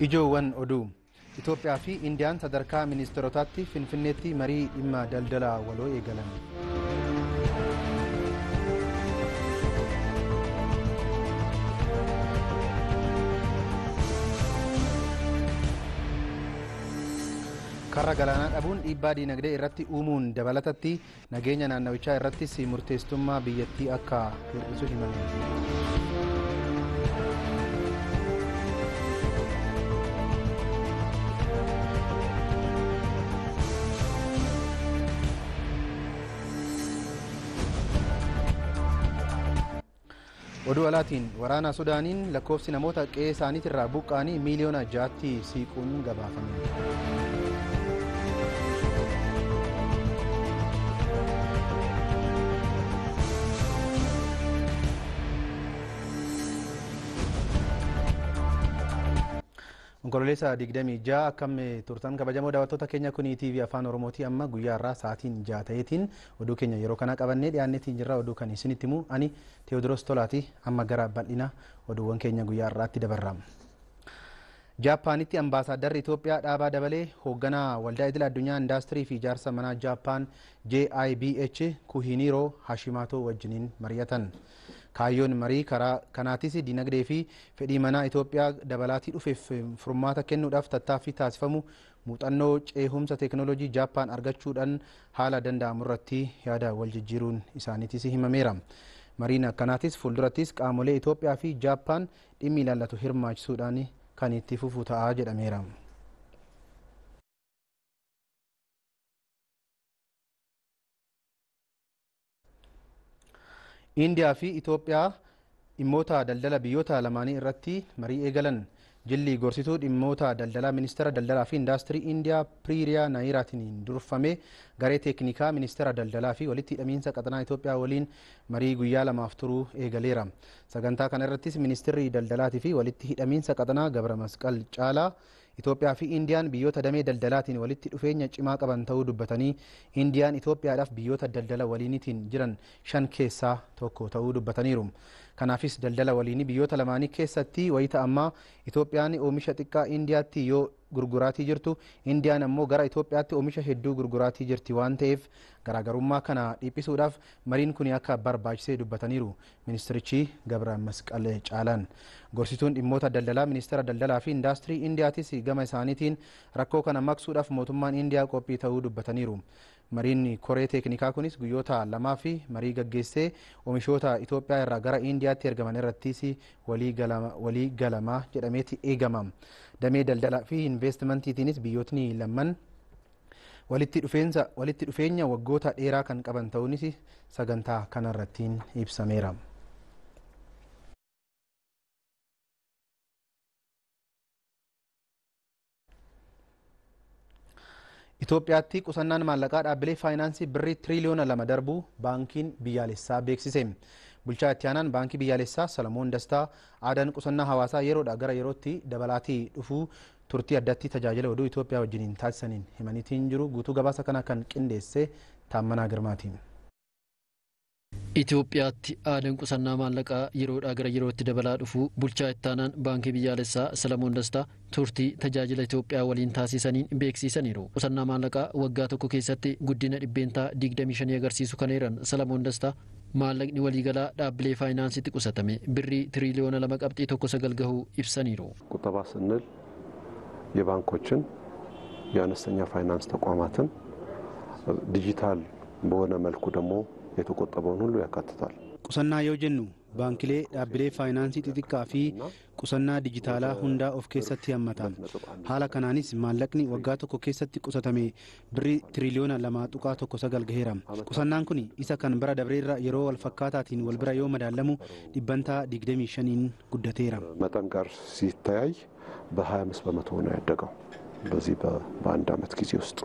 Ijoowwan oduu Itoophiyaa fi Indiyaan sadarkaa ministeerotaatti Finfinneetti marii dhimma daldala waloo eegalan. karra galaanaa dhabuun dhiibbaa diinagdee irratti uumuun dabalatatti nageenya naannawichaa irrattis murteesstummaa biyyattii akka hir'isu himame. Oduu alaatiin waraana sudaaniin lakkoofsi namoota qe'ee isaaniitirraa buqqa'anii miiliyoona jaatti siiquun gabaafame. Onkololeessa 26 akkam turtan kabajamoo daawwattoota keenya kun TV afaan oromooti amma guyyaa irraa sa'aatiin ja'a ta'eetiin oduu keenya yeroo kana qabannee dhiyaanneetiin jirra oduu kan isinitti himu ani teewodiroos tolaati amma gara bal'ina oduuwwan keenya guyyaa irraatti dabarra. Jaappaanitti ambaasaadarri Itoophiyaa dhaabaa dabalee hoogganaa waldaa idil addunyaa indaastirii fi ijaarsa manaa Jaappaan JIBH Kuhiniro Hashimaatoo wajjiniin mari'atan. Kaayyoon marii karaa kanaatis dinagdee fi fedhii manaa Itoophiyaa dabalaatii dhufeef furmaata kennuudhaaf tattaaffii taasifamu muuxannoo ceehumsa teekinooloojii Jaappaan argachuudhaan haala danda'amu irratti yaada wal jijjiiruun isaaniitis himameera. Mariin akkanaatis fuuldurattis qaamolee Itoophiyaa fi Jaappaan dhimmi ilaallatu hirmaachisuudhaan kan itti fufu ta'aa jedhameera. Indiyaa fi itoophiyaa dhimmoota daldala biyyoota lamaanii irratti marii eegalan. Jilli gorsituu dhimmoota daldalaa ministeera daldalaa fi indaastirii indiyaa piriiriyaa naayiraatiin durfame garee teeknikaa ministeera daldalaa fi walitti hidhamiinsa qaxanaa itoophiyaa waliin marii guyyaa lamaaf turuu eegaleera. Sagantaa kana irrattis ministeerri daldalaatii fi walitti hidhamiinsa qaxanaa gabra masqal caalaa Itoophiyaa fi Indiyaan biyyoota damee daldalaatiin walitti dhufeenya cimaa qaban ta'uu dubbatanii Indiyaan Itoophiyaadhaaf biyyoota daldala waliinitiin jiran shan keessaa tokko ta'uu dubbataniiru. Kanaafis daldala waliinii biyyoota lamaanii keessatti wayita ammaa Itoophiyaan oomisha xiqqaa Indiyaatti yoo gurguraatii jirtu Indiyaan ammoo gara Itoophiyaatti oomisha hedduu gurguraatii jirti waan ta'eef garaagarummaa kana dhiphisuudhaaf mariin kun akka barbaachisee dubbataniiru ministirichi Gabra Masqal Caalaan. Gorsituun dhimmoota daldalaa ministeera daldalaa fi indaastirii Indiyaatis gama isaaniitiin rakkoo kana maqsuudhaaf mootummaan Indiyaa qophii ta'uu dubbataniiru. Mariin koree teeknikaa kunis guyyoota lamaa fi marii gaggeessee oomishoota Itoophiyaa irraa gara Indiyaatti ergaman irrattis walii galamaa jedhameeti eegama. Damee daldalaa fi investimantiitiinis biyyootni lamman walitti dhufeenya waggoota dheeraa kan qaban ta'uunis sagantaa kanarrattiin ibsameera. Maallaqaa dhaabbilee faayinaansii birrii tiriliyoona lama darbuu baankiin biyyaalessaa beeksise. Bulchaa itti aanaan baankii biyyaalessaa Salamoon Dastaa aadaan qusannaa hawaasaa yeroodhaa gara yerootti dabalaatii dhufuu turtii addatti tajaajila oduu Itoophiyaa wajjiniin taasisaniin himaniitiin jiru guutuu gabaasa kana kan qindeesse Taammanaa Girmaatiin. Itoophiyaatti aadaan qusannaa maallaqaa yeroodhaa gara yerootti dabalaa dhufu bulchaa itti aanaan baankii biyyaalessaa Salamoon Dastaa turtii tajaajila Itoophiyaa waliin taasisaniin beeksisaniiru. Qusannaa maallaqaa waggaa tokko keessatti guddina dhibbeentaa 25 agarsiisu kan eeran Salamoon Dastaa maallaqni waliigalaa dhaabbilee faayinaansiitti qusatame birrii tiriliyoona lama qabxii tokko sagal gahuu ibsaniiru. ቁጠባ ስንል የባንኮችን የአነስተኛ ፋይናንስ ተቋማትን ዲጂታል በሆነ መልኩ ደግሞ የተቆጠበውን ሁሉ ያካትታል። qusannaa yoo jennu baankilee dhaabbilee faayinaansii xixiqqaa fi qusannaa dijitaalaa hundaa of keessatti hammata haala kanaanis maallaqni waggaa tokko keessatti qusatame birrii tiriliyoona lama tuqaa tokko sagal gaheera qusannaan kun isa kan bara dabreerra yeroo wal fakkaataatiin wal bira yoo madaalamu dhibbantaa digdamii shaniin guddateera መጠን ጋር ሲተያይ በ25 በመቶ ነው ያደገው በዚህ በአንድ ዓመት ጊዜ ውስጥ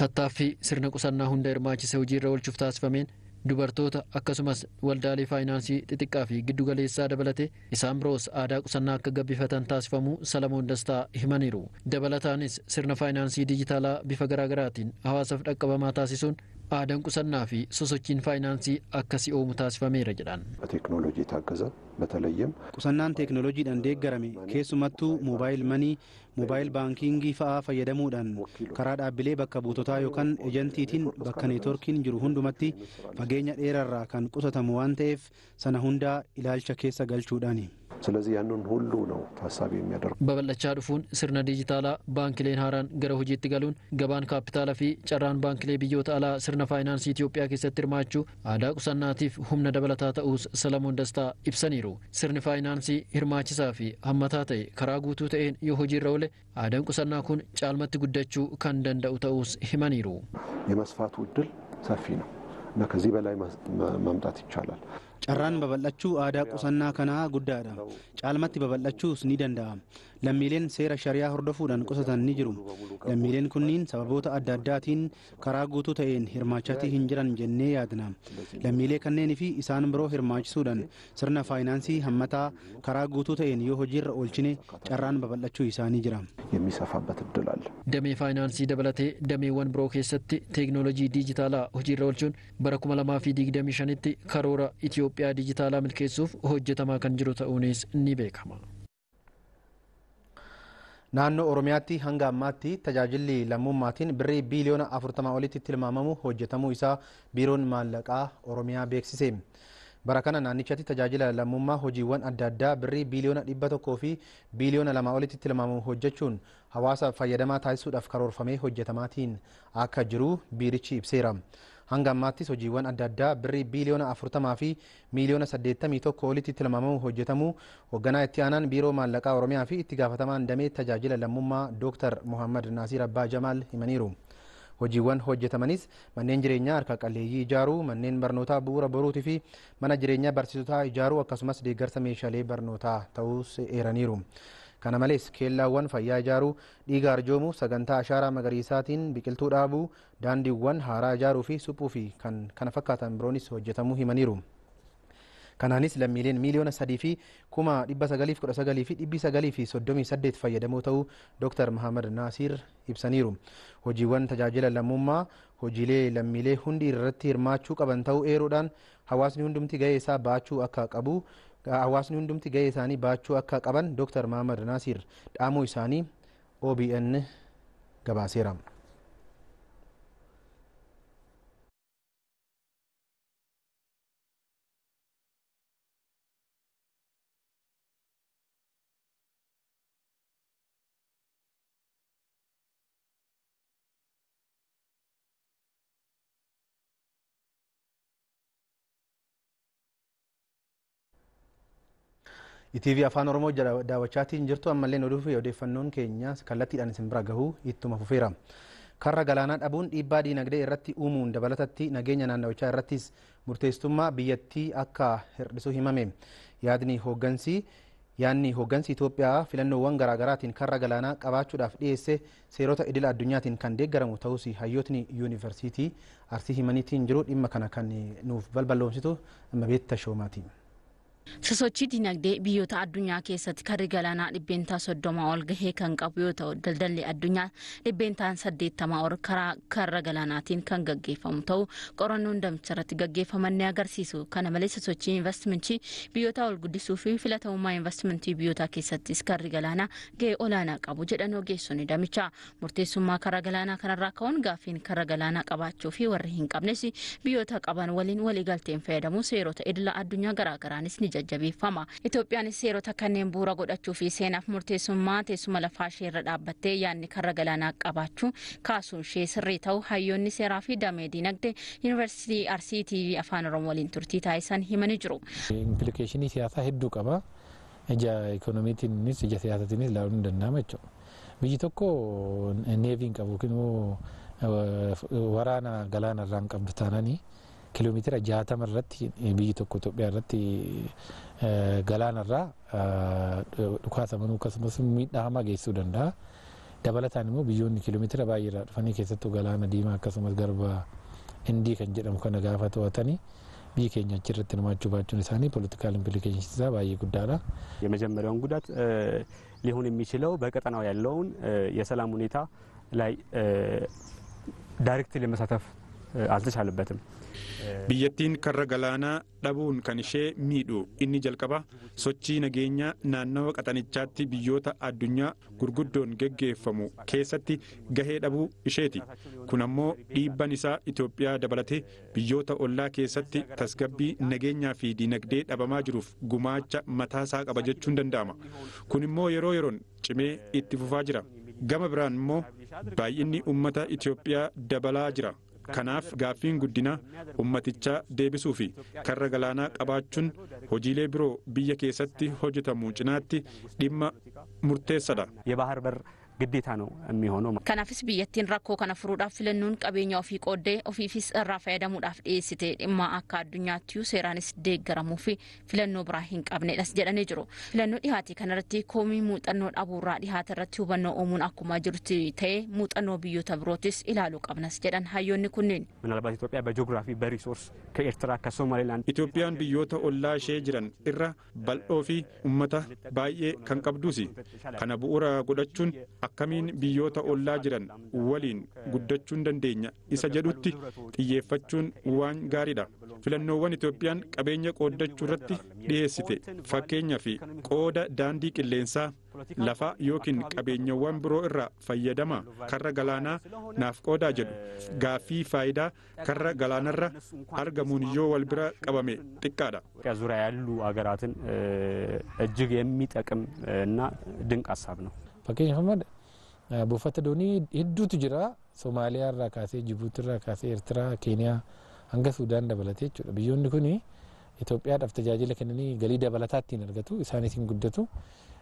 Tattaaffii sirna qusannaa hunda hirmaachise hojiirra oolchuuf taasifameen dubartoota akkasumas waldaalee faayinaansii xixiqqaa fi giddugaleessaa dabalate isaan biroos aadaa qusannaa akka gabbifatan taasifamu salamoon dastaa himaniiru dabalataanis sirna faayinaansii dijitaalaa bifa garaagaraatiin hawaasaaf dhaqqabamaa taasisuun aadaan qusannaa fi sosochiin faayinaansii akkasii oomu taasifameera jedhan. Teekinooloojii taaggaza batalayyeem. Qusannaan teekinooloojiidhaan deeggarame keessumattuu moobaayil manii moobaayil baankingii fa'aa fayyadamuudhaan karaa dhaabbilee bakka buutotaa yookaan ejantiitiin bakka neetworkiin jiru hundumatti fageenya dheerarraa kan qusatamu waan ta'eef sana hundaa ilaalcha keessa galchuudhaani. ስለዚህ ያንን ሁሉ ነው ታሳቢ የሚያደርጉ sirna dijitaalaa baankileen haaraan gara hojiitti galuun gabaan kaapitaalaa fi carraan baankilee biyyoota alaa sirna faayinaansii Itoophiyaa keessatti hirmaachuu aadaa qusannaatiif humna dabalataa ta'uus Salamoon Dastaa ibsaniiru. Sirni faayinaansii hirmaachisaa fi hammataa ta'e karaa guutuu ta'een yoo hojiirra oole aadaan qusannaa kun caalmatti guddachuu kan danda'u ta'uus himaniiru. የመስፋቱ እድል ሰፊ ነው እና ከዚህ በላይ ማምጣት ይቻላል። carraan babal'achuu aadaa qusannaa kanaa guddaadha caalmatti babal'achuus ni danda'a lammiileen seera shariyaa hordofuudhaan qusatan ni jiru lammiileen kunniin sababoota adda addaatiin karaa guutuu ta'een hirmaachaatii hin jiran jennee yaadna lammiilee kanneenii fi isaan biroo hirmaachisuudhaan sirna faayinaansii hammataa karaa guutuu ta'een yoo hojiirra oolchine carraan babal'achuu isaanii jira. የሚሰፋበት እድል አለ። damee faayinaansii dabalatee dameewwan biroo keessatti teeknoolojii diijitaalaa hojiirra oolchuun bara 2025tti karoora Itoophiyaa diijitaalaa milkeessuuf hojjetamaa kan jiru ta'uunis ni beekama. Naannoo oromiyaatti hanga ammaatti tajaajilli lammummaatiin birrii biiliyoona 40 olitti tilmaamamu hojjetamuu isaa biiroon maallaqaa oromiyaa beeksise. bara kana naannichatti tajaajila lammummaa hojiiwwan adda addaa birrii biiliyoona dhibba tokkoo fi biiliyoona lama olitti tilmaamamu hojjechuun hawaasa fayyadamaa taasisuudhaaf karoorfamee hojjetamaatiin akka jiru biirichi ibseera. Hanga ammaattis hojiiwwan adda addaa birrii biiliyoona afurtamaa fi miiliyoona saddeettamii tokko olitti tilmaamamu hojjetamuu hoogganaa itti aanaan biiroo maallaqaa oromiyaa fi itti gaafatamaan damee tajaajila lammummaa dooktar mohammad naasiir abbaa jamaal himaniiru. hojiiwwan hojjetamanis manneen jireenyaa harka qalleeyyii ijaaruu manneen barnootaa bu'uura boruutii fi mana jireenyaa barsiisotaa ijaaruu akkasumas deeggarsa meeshaalee barnootaa ta'uus eeraniiru. Kana malees keellaawwan fayyaa ijaaruu dhiiga arjoomuu sagantaa ashaaraa magariisaatiin biqiltuu dhaabuu daandiiwwan haaraa ijaaruu fi suphuu fi kan kana fakkaatan biroonis hojjetamuu himaniiru. kanaanis lammiileen miiliyoona sadii fi kuma dhibba sagaliif kudha sagalii fi dhibbi sagalii fi soddomii saddeet fayyadamoo ta'uu dooktar mahamad naasiir ibsaniiru hojiiwwan tajaajila lammummaa hojiilee lammiilee hundi irratti hirmaachuu qaban ta'uu eeruudhaan hawaasni hundumti gahee isaa baachuu akka qabu hawaasni hundumti gahee isaanii baachuu akka qaban dooktar mahamad naasiir dhaamuu isaanii OBN gabaaseera. ETV afaan oromoo daawwachaatiin jirtu ammallee oduu fi odeeffannoon keenya kallattiidhaan isin bira gahuu ittuma fufeera. Karra galaanaa dhabuun dhiibbaa diinagdee irratti uumuun dabalatatti nageenya naannawichaa irrattis murteessummaa biyyattii akka hir'isu himame. Yaadni hooggansi yaadni hooggansi Itoophiyaa filannoowwan garaagaraatiin karra galaanaa qabaachuudhaaf dhiyeesse seerota idila addunyaatiin kan deeggaramu ta'us hayyootni yuunivarsiitii arsii himaniitiin jiru dhimma kana kan nuuf balballoomsitu Mabeet Tashoomaati. Sosochii dinagdee biyyoota addunyaa keessatti karri galaanaa dhibbeentaa soddoma ol gahee kan qabu yoo ta'u daldalli addunyaa dhibbeentaan saddeettama ol karaa karra galaanaatiin kan gaggeeffamu ta'u. Qorannoon damicha irratti gaggeeffaman ni agarsiisu. Kana malees sosochii investimentii biyyoota ol guddisuu fi filatamummaa investimentii biyyoota keessattis karri galaanaa gahee olaanaa qabu jedhan ogeessonni damicha. Murteessummaa karra galaanaa kanarraa ka'uun gaaffiin karra galaanaa qabaachuu fi warri hin qabnes biyyoota qaban waliin waliigalteen fayyadamu seerota idila addunyaa garaagaraanis ni jajjabeeffama. Itoophiyaanis seerota kanneen bu'uura godhachuu fi seenaaf murteessummaa teessuma lafaa ishee irra dhaabbattee yaadni karra galaanaa qabaachuu kaasuun ishee sirrii ta'u hayyoonni seeraa fi damee dinagdee yuunivarsiitii Arsii TV afaan Oromoo waliin turtii taasisan himanii jiru. Impiilikeeshinii siyaasaa hedduu qaba. Ija ikoonomiitiinis ija siyaasatiinis ilaaluun ni danda'ama jechuudha. Biyyi tokko neevii hin qabu yookiin immoo waraana galaana irraa hin qabdu taananii kiiloomeetira jaatama irratti biyyi tokko Itoophiyaa irratti galaana irraa dhukaasamanuu akkasumas miidhaa hamaa geessisuu danda'a. Dabalataan immoo biyyoonni kiiloomeetira baay'ee irraa dhufanii keessattuu galaana diimaa akkasumas garba hindii kan jedhamu kana gaafa to'atanii biyyi keenya achirratti hirmaachuu baachuun isaanii ፖለቲካል ኢምፕሊኬሽንስ isaa baay'ee guddaadha። የመጀመሪያውን ጉዳት ሊሆን የሚችለው በቀጠናው ያለውን የሰላም ሁኔታ ላይ ዳይሬክት ለመሳተፍ አልተቻለበትም። biyyattiin karra galaanaa dhabuun kan ishee miidhu inni jalqaba sochii nageenyaa naannawa qaxanichaatti biyyoota addunyaa gurguddoon geggeeffamu keessatti gahee dhabuu isheeti kun ammoo dhiibban isaa itoophiyaa dabalatee biyyoota ollaa keessatti tasgabbii nageenyaa fi dinagdee dhabamaa jiruuf gumaacha mataasaa qaba jechuun danda'ama kun immoo yeroo yeroon cimee itti fufaa jira gama biraan immoo baay'inni ummata itoophiyaa dabalaa jira Kanaaf gaaffiin guddinaa ummatichaa deebisuu fi karra galaanaa qabaachuun hojiilee biroo biyya keessatti hojjetamu cinaatti dhimma murteessadha. ግዴታ ነው የሚሆነው። Kanaafis biyyattiin rakkoo kana furuudhaaf filannoon qabeenya ofii qooddee ofiifis irraa fayyadamuudhaaf dhiyeessite dhimma akka addunyaattiyyuu seeraanis deeggaramuu fi filannoo biraa hin qabnedhas jedhanii jiru. Filannoo dhihaatii kanarratti koomii muuxannoo dhabuurraa dhihaata irratti hubannoo uumuun akkuma jirutti ta'ee muuxannoo biyyoota birootis ilaaluu qabnas jedhan hayyoonni kunneen. ምናልባት ኢትዮጵያ በጂኦግራፊ በሪሶርስ ከኤርትራ ከሶማሌላንድ Itoophiyaan biyyoota ollaa ishee jiran irra bal'oo fi ummata baay'ee kan qabduusi. Kana bu'uura godhachuun akkamiin biyyoota ollaa jiran waliin guddachuu dandeenya isa jedhutti xiyyeeffachuun waan gaariidha. Filannoowwan Itoophiyaan qabeenya qooddachuu irratti dhiyeessite fakkeenyaa fi qooda daandii qilleensaa lafaa yookiin qabeenyawwan biroo irraa fayyadama karra galaanaa naaf qoodaa jedhu gaaffii faayidaa karra galaanarra argamuun yoo wal bira qabame xiqqaadha. ኢትዮጵያ ዙሪያ ያሉ ሀገራትን እጅግ የሚጠቅም እና ድንቅ ሀሳብ ነው። Fakkeenyaaf amma buufata doonii hedduutu jira Somaaliyaa irraa kaasee Jibuutii irraa kaasee Eertiraa Keeniyaa hanga Suudaan dabalatee jechuudha. Biyyoonni kun Itoophiyaadhaaf tajaajila kennanii galii dabalataa ittiin argatu isaan ittiin guddatu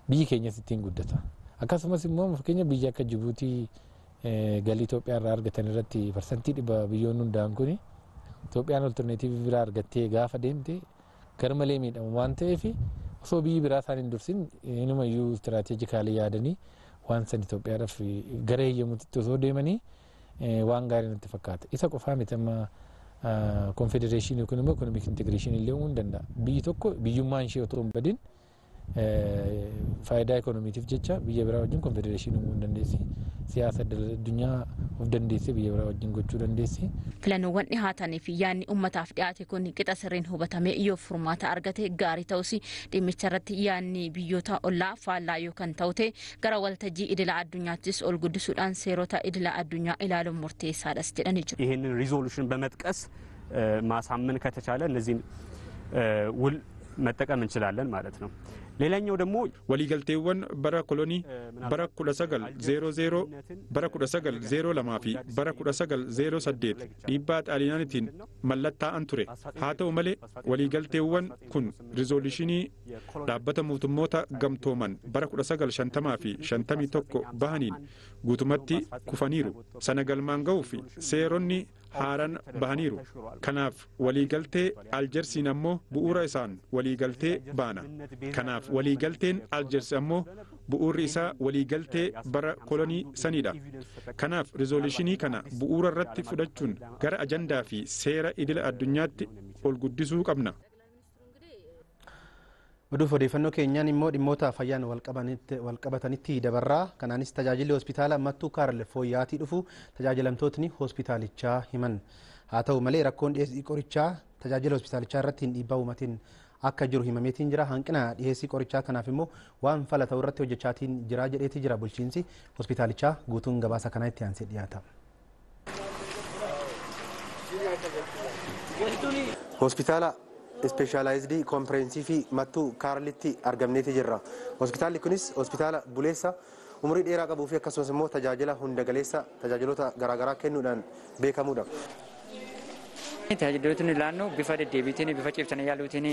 biyyi keenyas ittiin guddata. Akkasumas immoo fakkeenya biyya akka Jibuutii galii Itoophiyaa irraa argatan irratti parsantii dhibba biyyoonni hundaan kun Itoophiyaan olterneetiivii biraa argattee gaafa deemte garmalee miidhamu waan ta'eef osoo biyyi biraa isaan hin dursin inumayyuu istiraatiijikaalii yaadanii waan san Itoophiyaadhaaf gara eeyyamuutti osoo deemanii waan gaarii natti fakkaata. Isa qofaa miti amma konfedereeshinii yookiin immoo ikonomik intigireeshinii illee uumuu ni danda'a. Biyyi tokko biyyummaan ishee otoo hin badin faayidaa ikonomiitiif jecha biyya biraa wajjin konfedereeshinii uumuu dandeessi. Siyaasa addunyaa of dandeessee biyya biraa wajjin gochuu dandeessi. Filannoowwan dhihaatanii fi yaadni uummataaf dhiyaate kun qixa sirriin hubatamee yoo furmaata argate gaarii ta'us dhimmicha irratti yaadni biyyoota ollaa faallaa yookaan ta'ute gara waltajjii idila addunyaattis ol guddisuudhaan seerota idila addunyaa ilaaluun murteessaadhas jedhanii jiru. ይህንን ሪዞሉሽን በመጥቀስ ማሳመን ከተቻለ እነዚህን ውል መጠቀም እንችላለን ማለት ነው። ሌላኛው ደግሞ waliigalteewwan bara kolonii bara 1900 bara 1902 fi bara 1908 dhiibbaa xaaliyaanitiin mallattaa'an ture haa ta'u malee waliigalteewwan kun rizooluushinii dhaabbata mootummoota gamtooman bara 1950 fi 51 bahaniin guutumatti kufaniiru sana galmaan ga'uu fi seeronni haaraan bahaniiru. Kanaaf waliigaltee aljersiin ammoo bu'uura isaan waliigaltee baana. Kanaaf waliigalteen aljersi ammoo bu'uurri isaa waliigaltee bara kolonii saniidha. Kanaaf rizooluushinii kana bu'uura irratti fudhachuun gara ajandaa fi seera idila addunyaatti ol guddisuu qabna. Oduuf odeeffannoo keenyaan immoo dhimmoota fayyaan walqabatanitti dabarraa kanaanis tajaajilli hospitaala mattuu kaarle fooyyaatii dhufu tajaajilamtootni hospitaalichaa himan haa ta'u malee rakkoon dhiyeessii qorichaa tajaajila hospitaalichaa irratti hin dhiibbaa uumatiin akka jiru himameetiin jira hanqina dhiyeessii qorichaa kanaaf immoo waan fala ta'u irratti hojjechaatiin jira jedheeti jira bulchiinsi hospitaalichaa guutuun gabaasa kanaa itti aansee dhiyaata. hospitaala ispeeshaalaayizidii kompireensivii mattuu kaarlitti argamneeti jirra hospitaalli kunis hospitaala buleessa umurii dheeraa qabuu fi akkasumas immoo tajaajila hunda galeessa tajaajiloota garaagaraa kennuudhaan beekamudha. Tajaajilootni laannoo bifa deddeebiitiin, bifa ciibsanii yaaluutiin,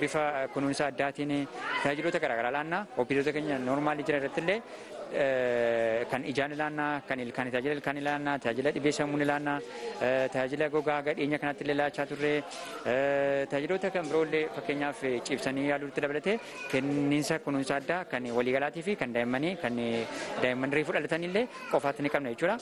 bifa kunuunsa addaatiin tajaajiloota garaagaraa laannaa ofiisota keenya noormaalii jira irratti illee kan ijaan ilaannaa, kan tajaajila ilkaan ilaannaa, tajaajila dhibee sammuu ilaannaa, tajaajila gogaa gadhiinya kanatti illee laachaa turre, tajaajiloota kan biroo illee fakkeenyaaf ciibsanii yaaluutti dabalatee kenniinsa kunuunsa addaa kan waliigalaatii fi kan daa'immanii kan daa'imman reefuu dhalatan illee qofaatti ni qabna jechuudha.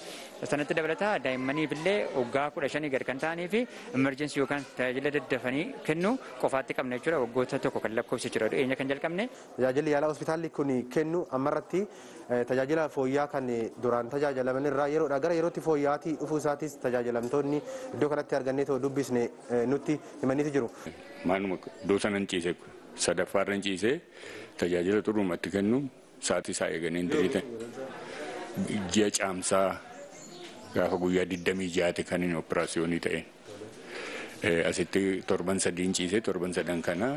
Sanatti dabalataa daa'immaniif illee waggaa kudha shanii gad kan ta'anii fi emerjensii yookaan tajaajila daddafanii kennu qofaatti qabna jechuudha waggoota tokko kan lakkoofsi jira dhiyeenya kan jalqabne. Tajaajilli yaalaa hospitaalli kun kennu ammarratti tajaajila fooyya'aa kan duraan tajaajilaman irraa yeroodha gara yerootti fooyya'aatii dhufuu isaatis tajaajilamtoonni iddoo kanatti argannee too dubbisne nutti himaniiti jiru. Maaluma iddoo sanan ciise sadaffaarran ciisee tajaajila xurumatti kennu sa'aatii isaa eeganii hin diriitan. Ji'a caamsaa gaafa guyyaa 26 kan inni operaasiyoonii ta'e. Asitti torban sadiin ciisee torban sadan kana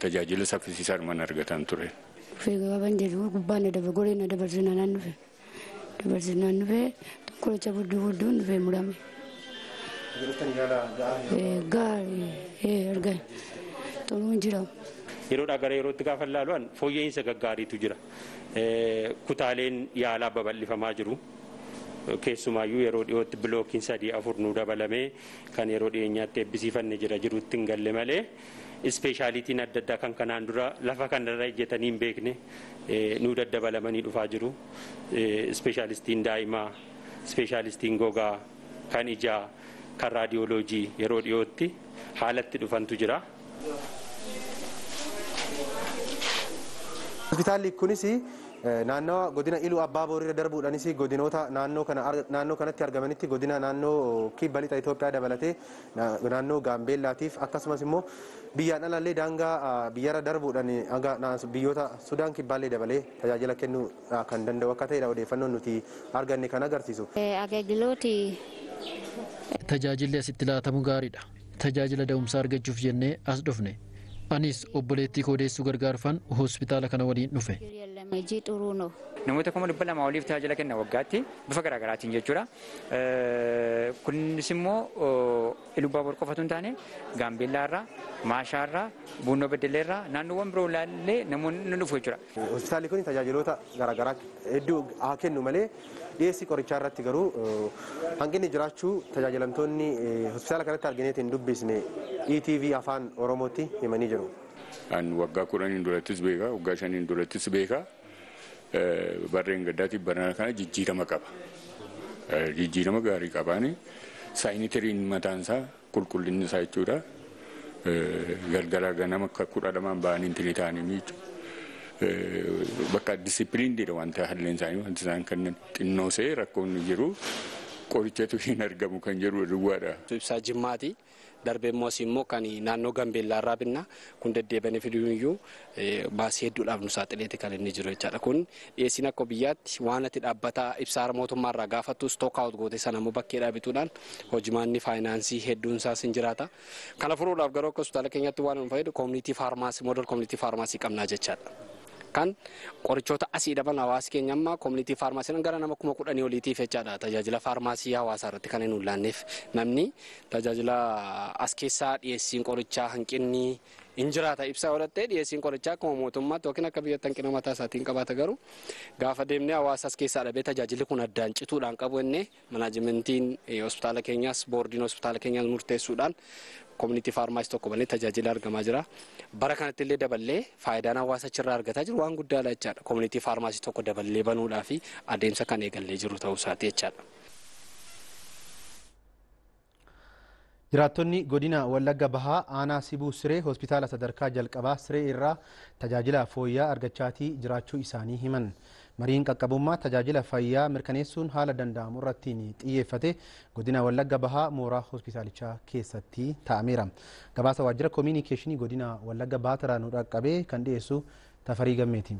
tajaajila saffisiisaan argatan ture. Dhufee gabaabaan jedhu gubbaan na daba goree na dabarsina naan dhufe. Dabarsinaan dhufe tokkoricha budduu budduun dhufe murame. Gaarii argan xumuun jira. Yeroodhaa gara yerootti gaafa ilaaluun fooyya'insa gaggaariitu jira. Kutaaleen yaalaa babal'ifamaa jiru. Keessumaayyuu yeroo dhiyootti bilookiin sadii afur nu dabalamee kan yeroo dhiyeenyaatti eebbisiifanne jira jirutti hin galle malee ispeeshaalitiin adda addaa kan kanaan dura lafa kanarra ejjetanii hin beekne nu daddabalamanii dhufaa jiru. Ispeeshaalistiin daa'imaa, ispeeshaalistiin gogaa, kan ijaa, kan raadiyooloojii yeroo dhiyootti haalatti dhufantu jira. Hospitaalli kunis naannawa godina iluu abbaa boorirra darbuudhaanis godinoota naannoo kanatti argamanitti godina naannoo kibba lixa Itoophiyaa dabalatee naannoo Gaambeellaatiif akkasumas immoo biyyaan alallee daangaa biyyarra darbuudhaan biyyoota Sudaan kibbaallee dabalee tajaajila kennuu kan danda'u akka ta'edha odeeffannoon nuti arganne kan agarsiisu. Agaagilooti. Tajaajilli asitti laatamu gaariidha. Tajaajila da'umsaa argachuuf jennee as dhufne. Anis obboleettii koodeessuu gargaarfan hospitaala kana waliin dhufe. Namoota kuma dhibba lamaa oliif tajaajila kenna waggaatti bifa garaagaraatiin jechuudha. Kunis immoo Ilubaa Bor qofatu hin taane Gaambeellaarraa, Maashaarraa, Buunoo Beddelleerraa naannoowwan biroo ilaallee namoonni ni dhufu jechuudha. Hospitaalli kun tajaajiloota garaagaraa hedduu haa kennu malee dhiyeessii qorichaa irratti garuu hanqinni jiraachuu tajaajilamtoonni hospitaala kanatti argineetiin dubbisne ETV afaan Oromootti himanii jiru. An waggaa kudhaniin durattis beekaa, waggaa shaniin durattis beekaa. Barreen gaddaatiif barana kana jijjiirama qaba. Jijjiirama gaarii qabaani. Saayinitiriin mataan isaa qulqullinni isaa jechuudha. Galgala ganama akka kudha lamaan ba'anii ta'anii jechuudha. Bakka disipiliindiidha wanta halleen isaanii wanti isaan kennan xinnoosee rakkoon jiru qorichatu hin argamu kan jedhu duwwaadha. Ibsaa jimmaati. Darbee immoo immoo kan naannoo Gambeellaa irraa binna kun deddeebanii fiduuyyuu baasii hedduudhaaf nu saaxileeti kan inni jiru jechaadha. Kun dhiyeessiin akka biyyaatti waan ati dhaabbata ibsaa mootummaa irraa gaafattu stook aawut goote sana immoo bakkeedhaa bituudhaan hojimaanni faayinaansii hedduun isaas hin jiraata. Kana furuudhaaf garuu akka hospitaala keenyatti waan nu fayyadu koomunitii faarmaasii moodel koomunitii faarmaasii qabnaa jechaadha. Kan qorichoota asii dhaban hawaasi keenya amma koomunitii faarmaasiin gara nama kuma kudhanii oliitiif jechaadha. Tajaajila faarmaasii hawaasaa irratti kan hin laanneef namni tajaajila as keessaa dhiyeessiin qorichaa hanqinni hin jiraata ibsaa godhattee dhiyeessiin qorichaa akkuma mootummaatti yookiin akka biyyatti hanqina mataa isaatiin qabaata garuu gaafa deemnee hawaasa as keessaa dhabee tajaajilli kun addaan cituudhaan qabu enne manaajimentiin hospitaala keenyaas boordiin hospitaala keenyaas murteessuudhaan koomunitii faarmaasii tokko malee tajaajila argamaa jira. Bara kanatti illee daballee faayidaan hawaasa achirraa argataa jiru waan guddaadha jechaadha. Koomunitii faarmaasii tokko daballee banuudhaa fi adeemsa kan eegallee jiru ta'uu isaati jechaadha. Jiraattonni godina Wallagga Bahaa aanaa Sibuu Siree hospitaala sadarkaa jalqabaa Siree irraa tajaajila fooyya'aa argachaatii jiraachuu isaanii himan. Mariin qaqqabummaa tajaajila fayyaa mirkaneessuun haala danda'amu irratti xiyyeeffate godina Wallagga Bahaa mooraa hospitaalichaa keessatti taa'ameera. Gabaasa waajjira koominikeeshinii godina Wallagga Bahaa irraa nu dhaqqabee kan dhiyeessu Tafarii Gammeeti.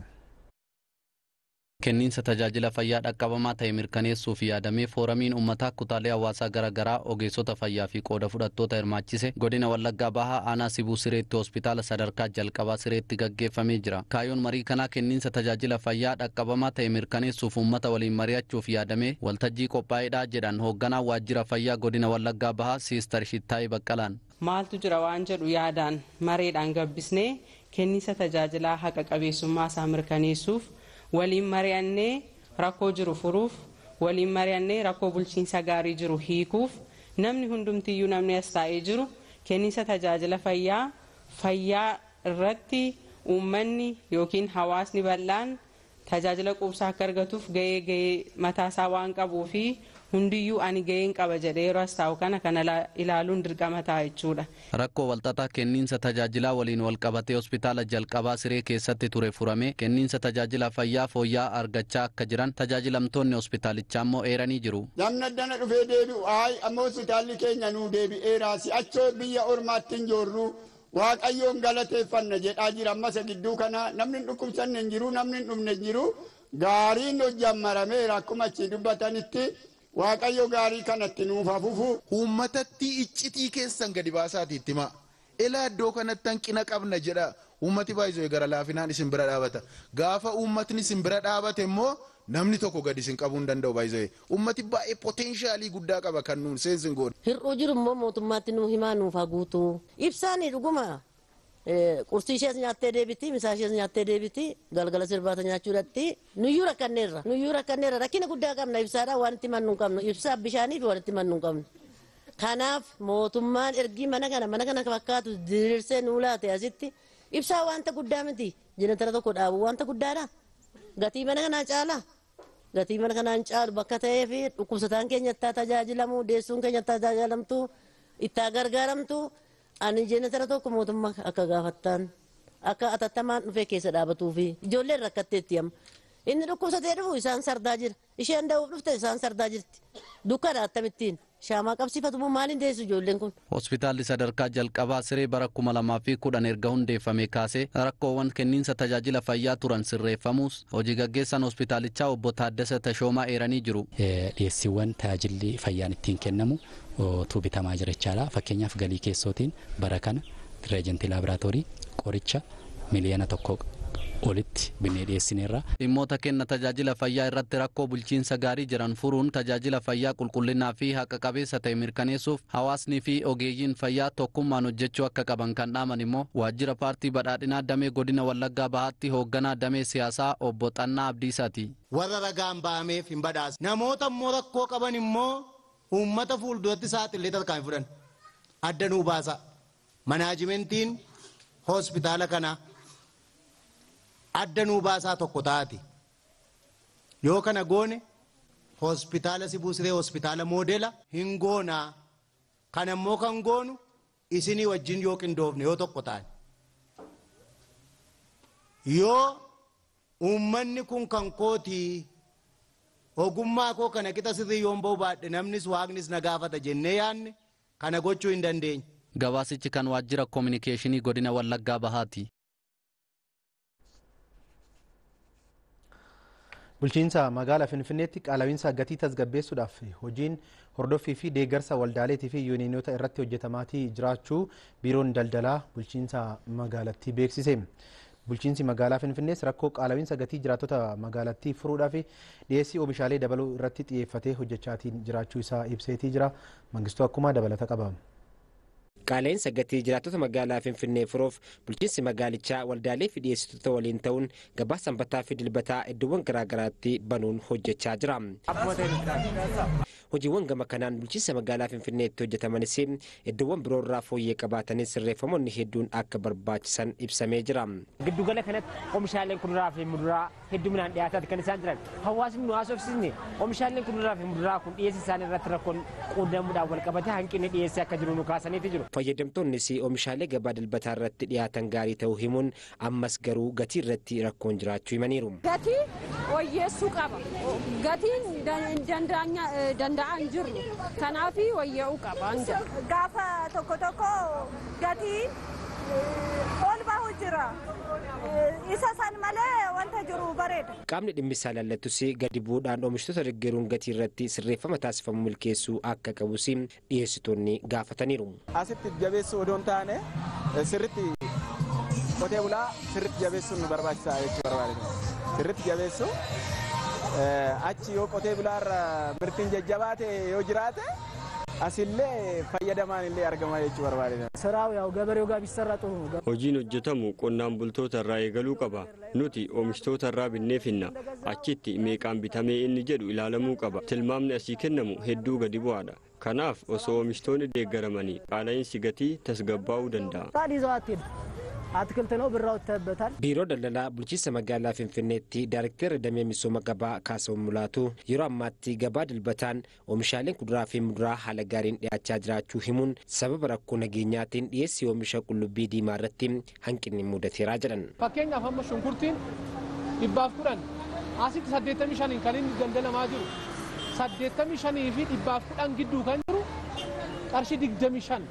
Kenniinsa tajaajila fayyaa dhaqqabamaa ta'e mirkaneessuuf yaadamee fooramiin uummataa kutaalee hawaasaa garaagaraa ogeessota fayyaa fi qooda fudhattoota hirmaachise. Godina wallaggaa bahaa aanaa sibuu sireetti hospitaala sadarkaa jalqabaa sireetti gaggeeffamee jira. Kaayyoon marii kanaa kenniinsa tajaajila fayyaa dhaqqabamaa ta'e mirkaneessuuf uummata waliin mari'achuuf yaadamee waltajjii qophaa'eedha jedhan hoogganaa waajjira fayyaa godina wallaggaa bahaa siistar shittaayii baqqalaan. maaltu jira waan jedhu yaadaan mareedhaan gabbisnee? Kenniinsa tajaajilaa haqa qabeessummaa isaa mirkaneessuuf waliin mari'annee rakkoo jiru furuuf waliin mari'annee rakkoo bulchiinsa gaarii jiru hiikuuf namni hundumtiyyuu namni as taa'ee jiru kenniinsa tajaajila fayyaa fayyaa irratti uummanni yookiin hawaasni bal'aan tajaajila quubsaa akka argatuuf gahee gahee mataasaa waan qabuu fi hundiyyuu ani ga'een qaba jedhee yeroo as taa'u kana kana ilaaluun dirqama ta'a jechuudha. Rakkoo walxaxaa kenniinsa tajaajilaa waliin walqabatee hospitaala jalqabaa siree keessatti ture furame kenniinsa tajaajila fayyaa fooyya'aa argachaa akka jiran tajaajilamtoonni hospitaalichaa immoo eeranii jiru. Namni addana dhufee deebi'u ayi amma hospitaalli keenya nuu deebi'eera si'achoo biyya ormaatti hin joorru waaqayyoon galateeffanna jedhaa jira ammas gidduu kana namni hin dhukkubsanne hin jiru namni hin dhumne hin jiru gaariin hojjamarameera akkuma achi dubbatanitti waaqayyo gaarii kanatti nuuf hafufu. Uummatatti iccitii keessan gadi baasaati itti himaa. Ilaa iddoo kanatti hanqina qabna jedha. Uummati baay'isoo gara laafinaan isin bira dhaabata. Gaafa uummatni isin bira dhaabate immoo namni tokko gadi isin qabuu hin danda'u baay'isoo. Uummati baay'ee poteenshaalii guddaa qaba kan nuun seensin godhu. Hir'uu jiru immoo mootummaatti nuu himaa nuuf haguutu. Ibsaanii dhuguma. Qursii ishees nyaattee deebiti, misaa ishees nyaattee deebiti, galgala sirbaata nyaachuudhatti nuyyuu rakkanneerra. Nuyyuu rakkanneerra rakkina guddaa qabna ibsaadhaan waan itti mannu hin qabnu. Ibsaa bishaanii fi waan itti mannu hin qabnu. Kanaaf mootummaan ergii mana kana mana kana fakkaatu diriirsee nuu laate asitti ibsaa wanta guddaa miti. Jenetara tokko dhaabu wanta guddaadha. Gatii mana kanaa caala. Gatii mana kanaan caalu bakka ta'ee fi dhukkubsataan keenya ittaa tajaajilamu, deessuun keenya ittaa tajaajilamtu, ittaa gargaaramtu. Ani jenetara tokko mootummaa akka gaafattaan akka atattamaan dhufee keessa dhaabatuu fi ijoolleen rakkatteetti amma. Inni dhukkubsatee dhufu isaan sardaa jira. Isheen da'uuf dhufte isaan sardaa jirti. Dukkana akkamittiin shaamaa qabsiifatu moo maaliin deessu ijoolleen kun? Hospitaalli sadarkaa jalqabaa siree bara kuma lamaa fi kudhan erga hundeeffame kaasee rakkoowwan kenniinsa tajaajila fayyaa turan sirreeffamuus hojii gaggeessan hospitaalichaa obbo Taaddasa Tashoomaa eeranii jiru. Dhiyeessiiwwan tajaajilli fayyaan ittiin kennamu tuubitamaa jira jechaadha. Fakkeenyaaf galii keessootiin bara kana direejentii laaboraatoorii qoricha miliyoona tokko olitti binnee dhiyeessineerra. Dhimmoota kenna tajaajila fayyaa irratti rakkoo bulchiinsa gaarii jiran furuun tajaajila fayyaa qulqullinnaa fi haqa qabeessa ta'e mirkaneessuuf hawaasnii fi ogeeyyiin fayyaa tokkummaan hojjechuu akka qaban kan dhaaman immoo waajjira paartii badhaadhinaa damee godina wallaggaa bahaatti hoogganaa damee siyaasaa obbo Xannaa Abdiisaati. Warra ragaan ba'ameef hin badhaas. Namoota immoo rakkoo qaban immoo uummata fuulduratti saaxilee tarkaan fudhan. Adda nuu baasa. Manaajimentiin hospitaala kanaa. Adda nuu baasaa tokko taati yoo kana goone hospitaala sibuu siree hospitaala moodela hin goonaa kana immoo kan goonu isinii wajjin yoo qindoofne yoo tokko taane yoo uummanni kun kan kootii ogummaa koo kana qixa sirrii yoon ba'u baadhe namnis waaqnis na gaafata jennee yaanne kana gochuu hin dandeenye. Gabaasichi kan waajjira koominikeeshinii godina Wallaggaa Bahaati. Bulchiinsa magaalaa finfinneetti qaala'insa gatii tasgabbeessuudhaaf hojiin hordoffii fi deeggarsa waldaaleetii fi yuuniyoonota irratti hojjetamaatii jiraachuu biiroon daldalaa bulchiinsa magaalattii beeksise. Bulchiinsi magaalaa Finfinnees rakkoo qaala'insa gatii jiraattota magaalattii furuudhaa fi dhiyeessii oomishaalee dabaluu irratti xiyyeeffatee hojjechaatiin jiraachuu isaa ibseetii jira. Mangistuu akkuma dabalata qaba. Qaala'insa gatii jiraattota magaalaa finfinnee furuuf bulchiinsi magaalichaa waldaalee fi dhiyeessitoota waliin ta'uun gabaa sanbataa fi dilbataa iddoowwan garaagaraatti banuun hojjechaa jira. hojiiwwan gama kanaan bulchiinsa magaalaa finfinneetti hojjetamanis iddoowwan biroo irraa fooyyee qabaatanis sirreeffamoonni hedduun akka barbaachisan ibsamee jira. giddugala kanatti oomishaaleen kuduraa fi muduraa hedduminaan dhiyaataati kan isaan jiran. Hawaasni nu haasofsisne oomishaaleen kuduraa fi muduraa kun dhiyeessi isaanii irratti rakkoon quunnamuudhaan wal qabatee hanqinni dhiyeessii akka jiru nu kaasaniiti jiru. fayyadamtoonnis oomishaalee gabaa dilbataa irratti dhiyaatan gaarii ta'uu himuun ammas garuu gatii irratti rakkoon jiraachuu himaniiru. gatii wayyeessuu qaba. Gatiin danda'an jirru. Kanaaf wayyeessuu qaba gaafa tokko tokko gatiin ol bahu jira isa san malee wanta jiru bareeda. Qaamni dhimmisaa lallattus gadi bu'uudhaan oomishtoota deeggaruun gatii irratti sirreeffama taasifamu milkeessuu akka qabus dhiyeessitoonni gaafataniiru. Asitti jabeessuu odoo hin taane sirriitti qotee bulaa sirriitti jabeessuun nu barbaachisaa jechuu barbaadame. Sirritti jabeessuu achi yoo qotee bulaarra mirtiin jajjabaate yoo jiraate asillee fayyadamaan illee argama jechuu. ስራው ያው ገበሬው ጋር ቢሰራ ጥሩ ነው። hojiin hojjetamu qonnaan bultoota irraa eegaluu qaba nuti oomishtoota irraa binnee finna achitti meeqaan bitamee inni jedhu ilaalamuu qaba tilmaamni asii kennamu hedduu gadi bu'aadha kanaaf osoo oomishtoonni deeggaramanii qaala'insi gatii tasgabbaa'uu danda'a. ቃል ይዘው አትሄዱ አትክልት ነው፣ ብር አውጥተህበታል። biiroo daldalaa bulchiinsa magaalaa finfinneetti daayirikteerri damee misooma gabaa kaasawwan mulaatu yeroo ammaatti gabaa dilbataan oomishaaleen kuduraa fi muduraa haala gaariin dhiyaachaa jiraachuu himuun sababa rakkoo nageenyaatiin dhiyeessii oomisha qullubbii diimaa irratti hanqinni mudateeraa jedhan. fakkeenyaaf amma shunkurtiin dhibbaaf kudhan asitti saddeettamii shaniin kan inni daldalamaa jiru saddeettamii shanii fi dhibbaaf kudhan gidduu kan jiru qarshii digdamii shan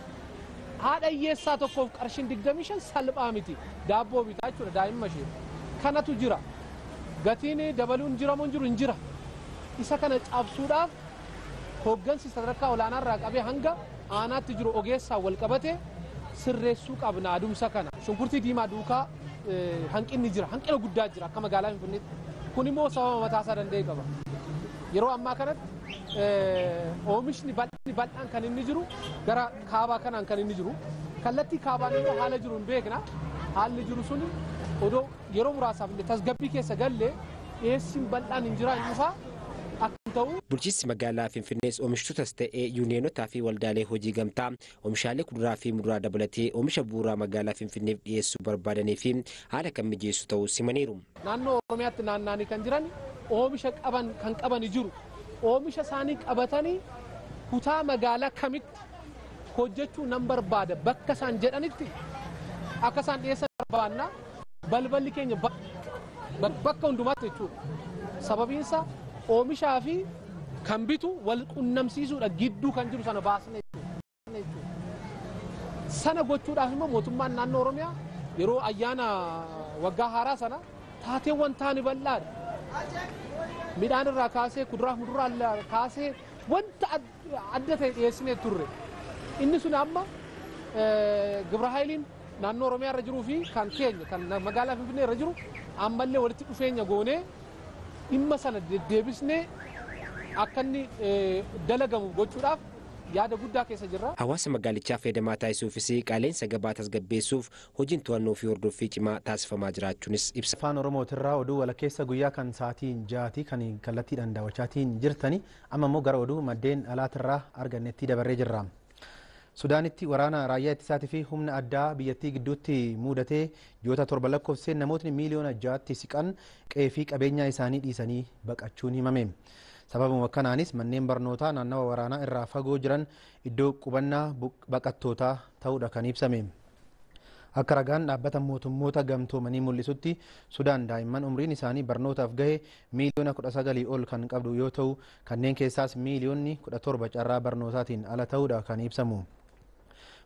haadha hiyyeessaa tokkoof qarshiin digdamii shan salphaa miti daabboo bitaa jechuudha daa'imma ishee kanatu jira gatiin dabaluun jiramoo jiru hin jira isa kana cabsuudhaaf hooggansi sadarkaa olaanaa irraa qabee hanga aanaatti jiru ogeessaa wal qabate sirreessuu qabna adumsa kana shunkurtii diimaa duukaa hanqinni jira hanqina guddaa jira akka magaalaa finfinneetti kun immoo sababa mataasaa danda'e qaba yeroo ammaa kanatti oomishni bal'aan kan inni jiru gara kaabaa kanaan kan inni jiru kallattii kaabaan immoo haala jiru hin beekna haalli jiru suni odoo yeroo muraasaaf illee tasgabbii keessa gallee dhiyeessiin bal'aan hin jiraan dhufaa. Bulchiinsi magaalaa Finfinnees oomishtotas ta'ee yuuniyonotaa fi waldaalee hojii gamtaa oomishaalee kuduraa fi muduraa dabalatee oomisha bu'uuraa magaalaa Finfinneef dhiyeessuu barbaadanii fi haala kan mijeessu ta'uu simaniiru. Naannoo Oromiyaatti naanna'anii kan jiran oomisha qaban kan qaban jiru. Oomisha isaanii qabatanii kutaa magaalaa kamitti hojjechuu nan barbaada. Bakka isaan jedhanitti akka isaan dhiyeessan barbaanna balballi keenya bakka hundumaatti jechuudha. Sababiinsa oomishaa fi kan bitu wal qunnamsiisuudha. Gidduu kan jiru sana baasne sana gochuudhaaf immoo mootummaan naannoo oromiyaa yeroo ayyaana waggaa haaraa sana taateewwan taani bal'aadha midhaan irraa kaasee kuduraa muduraa kaasee wanta adda ta'e dhiyeessinee turre inni sun amma gibra haayiliin naannoo oromiyaa irra jiruu fi kan keenya kan magaalaa finfinnee irra jiru ammallee walitti dhufeenya goonee dhimma sana deddeebisnee akka inni dalagamu gochuudhaaf yaada guddaa keessa jirra. Hawaasa magaalichaa fayyadamaa taasisuufis qaaleensa gabaa tasgabbeessuuf hojiin to'annoo fi hordoffii cimaa taasifamaa jiraachuunis ibsa. Afaan Oromootirraa oduu walakkeessa guyyaa kan sa'aatiin jaati kan kallattiidhaan daawwachaatiin jirtani amma immoo gara oduu maddeen alaatirraa argannetti dabarree jirra. Sudaanitti waraana raayyaa ittisaatii fi humna addaa biyyattii gidduutti muudatee ji'oota torba lakkoofseen namootni miiliyoona ja'atti siqan qe'ee fi qabeenya isaanii dhiisanii baqachuun himame. Sababuma kanaanis manneen barnootaa naannawa waraanaa irraa fagoo jiran iddoo qubannaa baqattootaa ta'uudha kan ibsame. Akka ragaan dhaabbata mootummoota gamtoomanii mul'isutti Sudaan daa'imman umriin isaanii barnootaaf gahe miiliyoona kudha sagalii ol kan qabdu yoo ta'u kanneen keessaas miiliyoonni kudha torba carraa barnootaatiin ala ta'uudha kan ibsamu.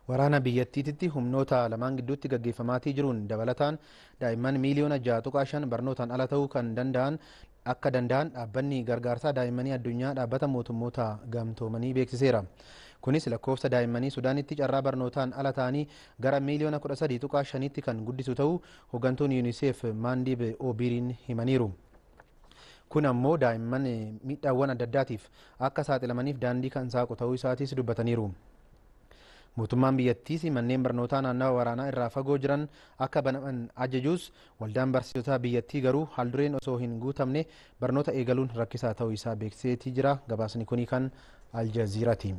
Waraana biyyattiitti humnoota lamaan gidduutti gaggeeffamaatii jiruun dabalataan daa'imman miiliyoona ja'a tuqaa shan barnootaan ala ta'uu kan danda'an akka danda'an dhaabbanni gargaarsaa daa'immanii addunyaa dhaabbata mootummoota gamtoomanii beeksiseera. Kunis lakkoofsa daa'immanii Sudaanitti carraa barnootaan ala ta'anii gara miiliyoona kudha sadii tuqaa shaniitti kan guddisu ta'uu hooggantuun UNICEF Maandib Obiiriin himaniiru. Kun ammoo daa'imman miidhaawwan adda addaatiif akka saaxilamaniif daandii kan saaqu ta'uu isaatis dubbataniiru. Mootummaan biyyattiis manneen barnootaa naannawa waraanaa irraa fagoo jiran akka banaman ajajuus waldaan barsiisotaa biyyattii garuu haaldureen osoo hin guutamne barnoota eegaluun rakkisaa ta'uu isaa beeksiseetii jira. Gabaasni kuni kan Aljaziiraati.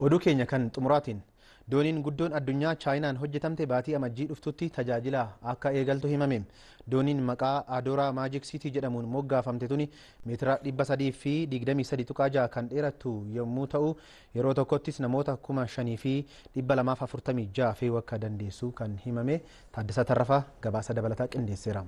Oduu keenya kan xumuraatiin dooniin guddoon addunyaa chaayinaan hojjetamte baatii amajjii dhuftutti tajaajila akka eegaltu himame dooniin maqaa adoraa maajik siitii jedhamuun moggaafamte tuni meetira dhibba sadii fi digdamii sadi tuqaa jaha kan dheerattu yommuu ta'u yeroo tokkottis namoota kuma shanii fi dhibba lamaaf afurtamii jaha fe'uu akka dandeessu kan himame taaddasaa tarrafaa gabaasa dabalataa qindeesseera.